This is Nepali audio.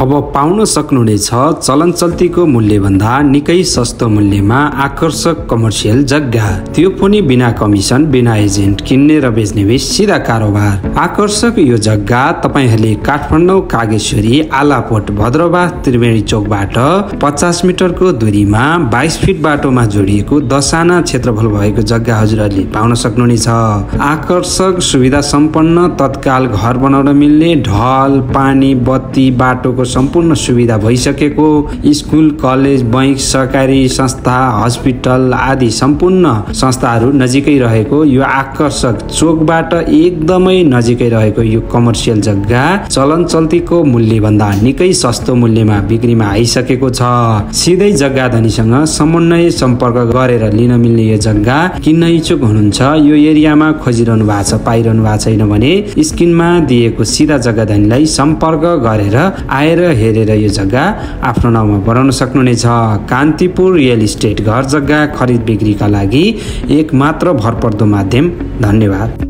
अब पाउन सक्नुहुनेछ चलन चल्तीको मूल्यभन्दा निकै सस्तो मूल्यमा आकर्षक कमर्सियल जग्गा। त्यो पनि बिना कमिसन बिना एजेन्ट किन्ने र बेच्ने बिच सिधा कारोबार। आकर्षक यो जग्गा तपाईँहरूले काठमाडौँ कागेश्वरी आलापोट भद्रवा त्रिवेणी चोकबाट पचास मिटरको दूरीमा बाइस फिट बाटोमा जोडिएको दसाना क्षेत्रफल भएको जग्गा हजुरहरूले पाउन सक्नुहुनेछ। आकर्षक सुविधा सम्पन्न तत्काल घर बनाउन मिल्ने ढल पानी बत्ती बाटोको सम्पूर्ण सुविधा भइसकेको स्कुल कलेज बैङ्क सरकारी संस्था हस्पिटल आदि सम्पूर्ण संस्थाहरू नजिकै रहेको यो आकर्षक चोकबाट एकदमै नजिकै रहेको यो कमर्सियल जग्गा चलन चल्तीको मूल्यभन्दा निकै सस्तो मूल्यमा बिक्रीमा आइसकेको छ। सिधै जग्गा धनीसँग समन्वय सम्पर्क गरेर लिन मिल्ने यो जग्गा किन्न इच्छुक हुनुहुन्छ। यो एरियामा खोजिरहनु भएको छ पाइरहनु भएको छैन भने स्क्रिनमा दिएको सिधा जग्गा धनीलाई सम्पर्क गरेर आएर हेरेर यो जग्गा आफ्नो नाउँमा बनाउन सक्नुहुनेछ। कान्तिपुर रियल इस्टेट घर जग्गा खरिद बिक्रीका लागि एक मात्र भरपर्दो माध्यम। धन्यवाद।